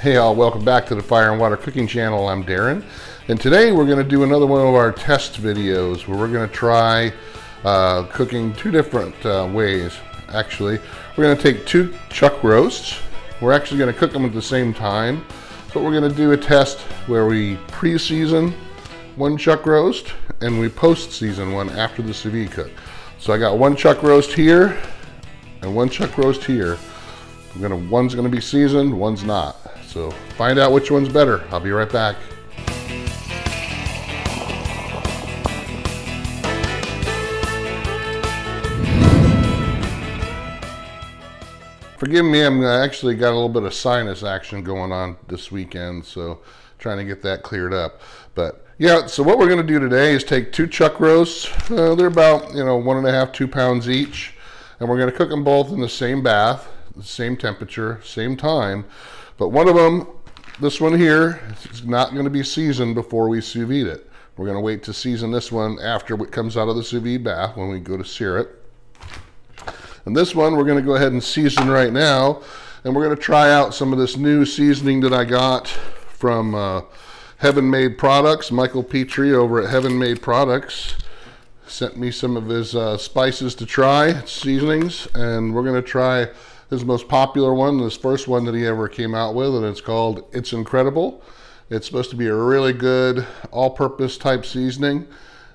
Hey all, welcome back to the Fire and Water Cooking Channel. I'm Darren, and today we're going to do another one of our test videos where we're going to try uh, cooking two different uh, ways. Actually, we're going to take two chuck roasts. We're actually going to cook them at the same time, but we're going to do a test where we pre-season one chuck roast and we post-season one after the sous vide cook. So I got one chuck roast here and one chuck roast here. I'm gonna, one's gonna be seasoned, one's not. So find out which one's better. I'll be right back. Forgive me, I'm actually got a little bit of sinus action going on this weekend, so trying to get that cleared up. But yeah, so what we're gonna do today is take two chuck roasts. Uh, they're about, you know, one and a half, two pounds each. And we're gonna cook them both in the same bath, same temperature, same time. But one of them, this one here, is not gonna be seasoned before we sous vide it. We're gonna wait to season this one after it comes out of the sous vide bath when we go to sear it. And this one we're gonna go ahead and season right now. And we're gonna try out some of this new seasoning that I got from uh, Heaven Made Products. Michael Petrie over at Heaven Made Products sent me some of his uh, spices to try, seasonings, and we're gonna try his most popular one, this first one that he ever came out with, and it's called It's Incredible. It's supposed to be a really good all-purpose type seasoning.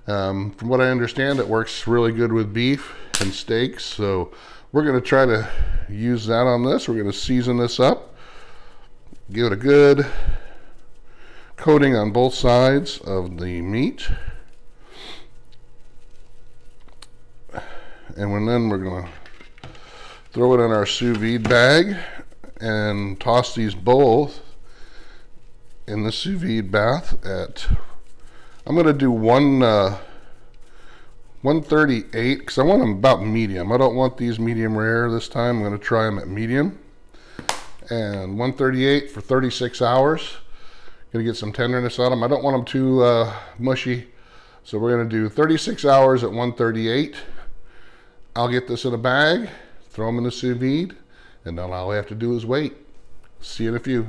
Um, from what I understand, it works really good with beef and steaks, so we're gonna try to use that on this. We're gonna season this up, give it a good coating on both sides of the meat. And when then we're gonna throw it in our sous vide bag and toss these both in the sous vide bath at I'm gonna do one uh, 138 because I want them about medium. I don't want these medium rare this time. I'm gonna try them at medium. And 138 for 36 hours. Gonna get some tenderness on them I don't want them too uh, mushy. So we're gonna do 36 hours at 138 I'll get this in a bag, throw them in the sous vide, and then all I have to do is wait. See you in a few.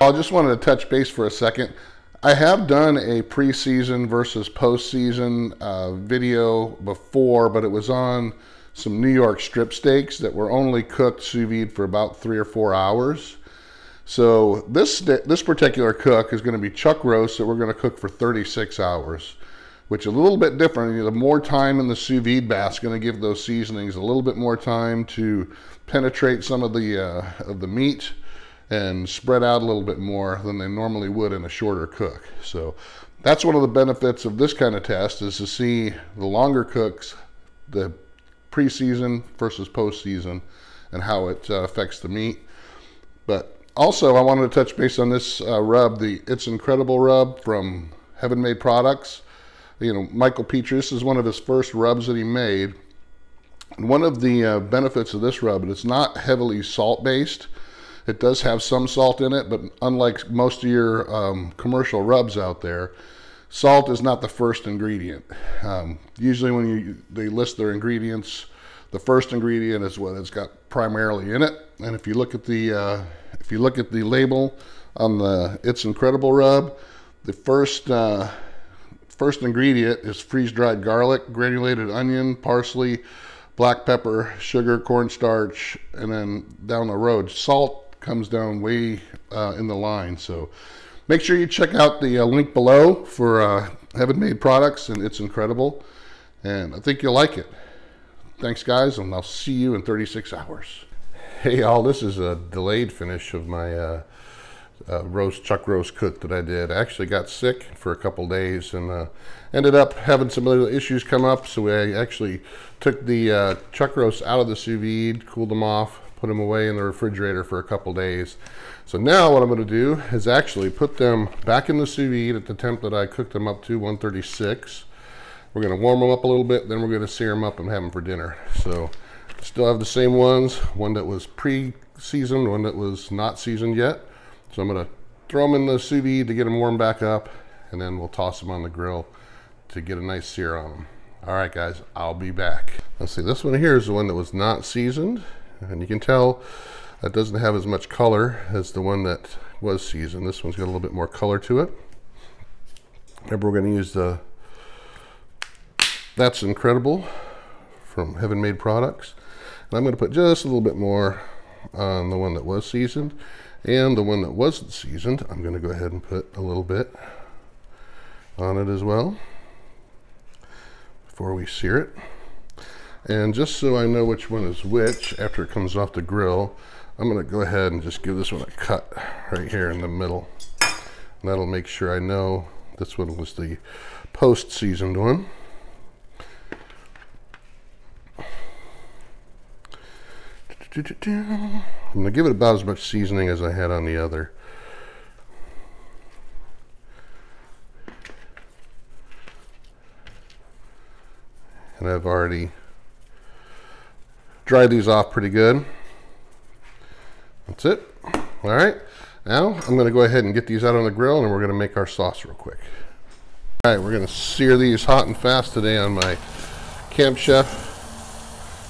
I just wanted to touch base for a second. I have done a preseason versus postseason uh, video before, but it was on some New York strip steaks that were only cooked sous vide for about three or four hours. So this this particular cook is going to be chuck roast that we're going to cook for 36 hours, which is a little bit different. The more time in the sous vide bath is going to give those seasonings a little bit more time to penetrate some of the uh, of the meat and spread out a little bit more than they normally would in a shorter cook. So that's one of the benefits of this kind of test is to see the longer cooks, the preseason versus postseason, and how it uh, affects the meat. But also, I wanted to touch base on this uh, rub, the It's Incredible rub from Heaven Made Products. You know, Michael Petrie, this is one of his first rubs that he made. One of the uh, benefits of this rub, it's not heavily salt based. It does have some salt in it, but unlike most of your um, commercial rubs out there, salt is not the first ingredient. Um, usually when you, they list their ingredients, the first ingredient is what it's got primarily in it. And if you look at the uh, if you look at the label on the It's Incredible rub, the first uh, first ingredient is freeze-dried garlic, granulated onion, parsley, black pepper, sugar, cornstarch, and then down the road salt, comes down way uh, in the line. So make sure you check out the uh, link below for uh, Heaven Made products, and it's incredible. And I think you'll like it. Thanks, guys, and I'll see you in 36 hours. Hey, all, this is a delayed finish of my uh, uh, roast chuck roast cook that I did. I actually got sick for a couple days and uh, ended up having some little issues come up. So I actually took the chuck roast out of the sous vide, cooled them off, put them away in the refrigerator for a couple days. So now what I'm going to do is actually put them back in the sous vide at the temp that I cooked them up to, 136. We're going to warm them up a little bit, then we're going to sear them up and have them for dinner. So still have the same ones, one that was pre-seasoned, one that was not seasoned yet. So I'm going to throw them in the sous vide to get them warmed back up, and then we'll toss them on the grill to get a nice sear on them. All right, guys, I'll be back. Let's see, this one here is the one that was not seasoned, and you can tell that doesn't have as much color as the one that was seasoned. This one's got a little bit more color to it. Remember, we're going to use the That's Incredible from Heaven Made Products. And I'm going to put just a little bit more on the one that was seasoned. And the one that wasn't seasoned, I'm going to go ahead and put a little bit on it as well before we sear it. And just so I know which one is which after it comes off the grill, I'm going to go ahead and just give this one a cut right here in the middle. And that'll make sure I know this one was the post-seasoned one. I'm going to give it about as much seasoning as I had on the other. and I've already dried these off pretty good. That's it. All right. Now I'm going to go ahead and get these out on the grill and we're going to make our sauce real quick. All right, we're going to sear these hot and fast today on my Camp Chef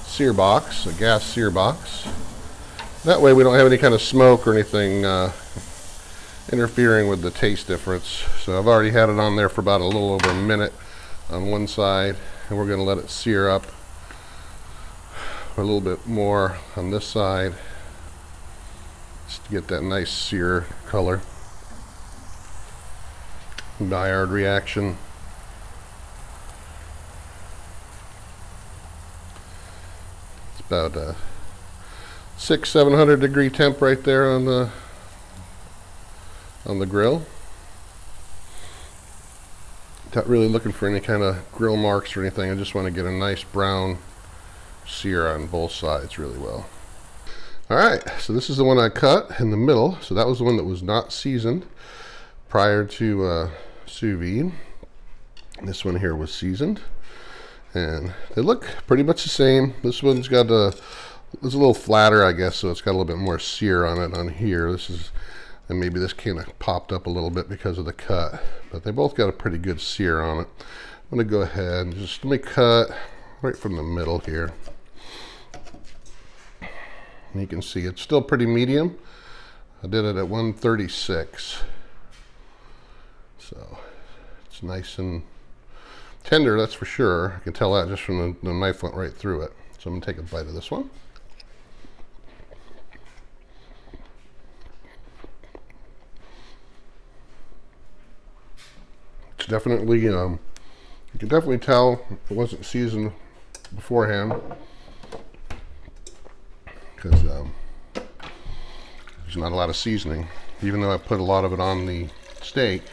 sear box, a gas sear box. That way we don't have any kind of smoke or anything uh, interfering with the taste difference. So I've already had it on there for about a little over a minute on one side and we're going to let it sear up a little bit more on this side just to get that nice sear color. Maillard reaction. It's about a six seven hundred degree temp right there on the on the grill. Not really looking for any kind of grill marks or anything. I just want to get a nice brown sear on both sides really well. All right, so this is the one I cut in the middle. So that was the one that was not seasoned prior to uh, sous vide. This one here was seasoned. And they look pretty much the same. This one's got a, it's a little flatter, I guess, so it's got a little bit more sear on it on here. This is and maybe this kind of popped up a little bit because of the cut but they both got a pretty good sear on it I'm gonna go ahead and just let me cut right from the middle here and you can see it's still pretty medium. I did it at 136 so it's nice and tender that's for sure. I can tell that just from the, the knife went right through it. So I'm gonna take a bite of this one. It's definitely, um, you can definitely tell it wasn't seasoned beforehand because um, there's not a lot of seasoning. Even though I put a lot of it on the steak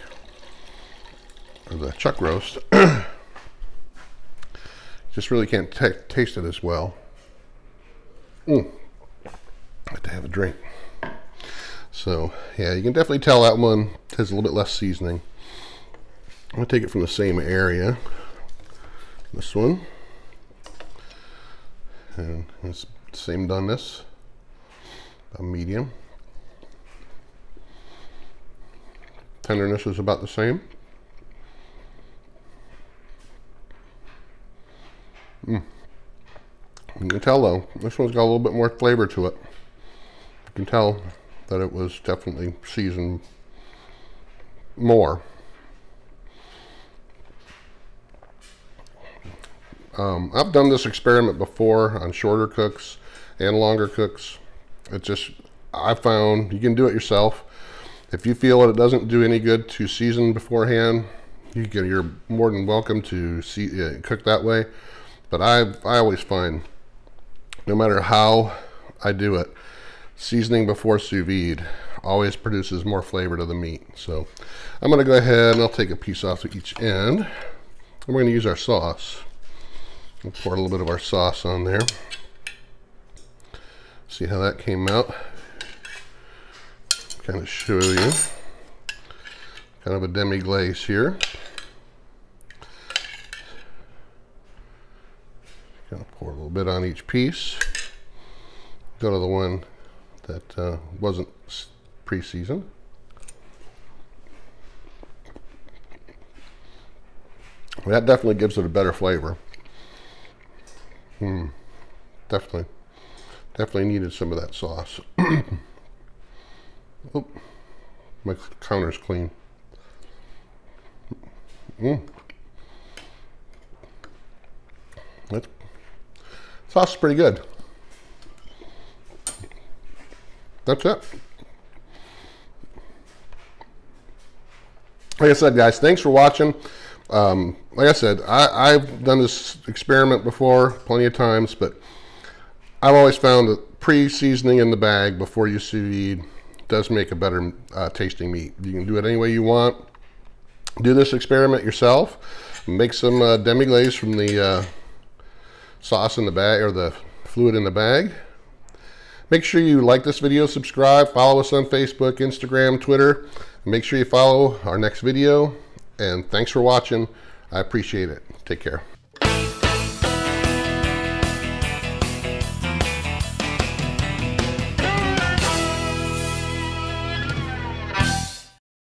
or the chuck roast, just really can't taste it as well. Mm. I have to have a drink. So yeah, you can definitely tell that one has a little bit less seasoning. I'm going to take it from the same area. This one. And it's same doneness. A medium. Tenderness is about the same. Mm. You can tell though, this one's got a little bit more flavor to it. You can tell that it was definitely seasoned more. Um, I've done this experiment before on shorter cooks and longer cooks. It just, I found you can do it yourself. If you feel that it doesn't do any good to season beforehand, you can, you're more than welcome to see, uh, cook that way. But I, I always find, no matter how I do it, seasoning before sous vide always produces more flavor to the meat. So I'm going to go ahead and I'll take a piece off to each end. And we're going to use our sauce. Pour a little bit of our sauce on there. See how that came out. Kind of show you. Kind of a demi-glaze here. Kind of pour a little bit on each piece. Go to the one that uh, wasn't pre-seasoned. That definitely gives it a better flavor. Hmm. Definitely. Definitely needed some of that sauce. oh, my counter's clean. Mm. That sauce is pretty good. That's it. Like I said, guys, thanks for watching. Um, like I said, I, have done this experiment before plenty of times, but I've always found that pre-seasoning in the bag before you sous vide does make a better uh, tasting meat. You can do it any way you want. Do this experiment yourself. Make some uh, demi-glaze from the uh, sauce in the bag or the fluid in the bag. Make sure you like this video, subscribe, follow us on Facebook, Instagram, Twitter. Make sure you follow our next video. And thanks for watching. I appreciate it. Take care.